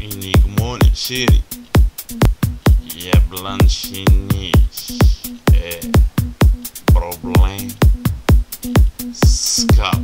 Enigmone a Yeah, é Blanchinese é Problem Scalp.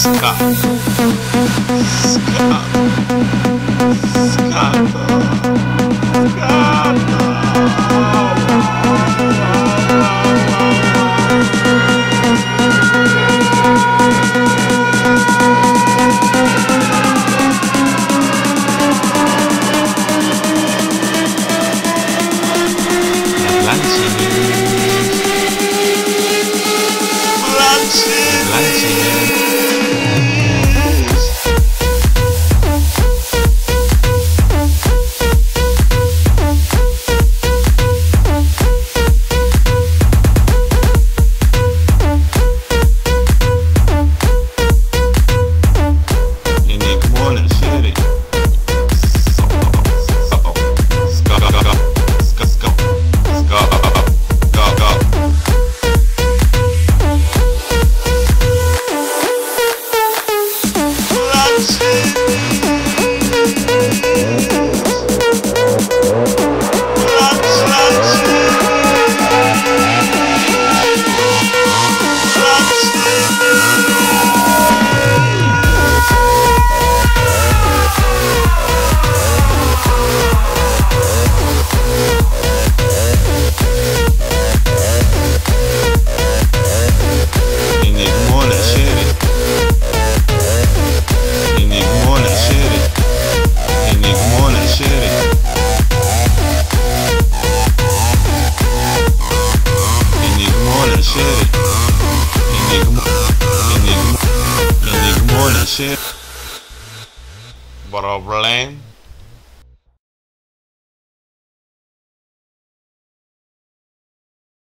Jeblan chinês Enigmo Enigmone City Problem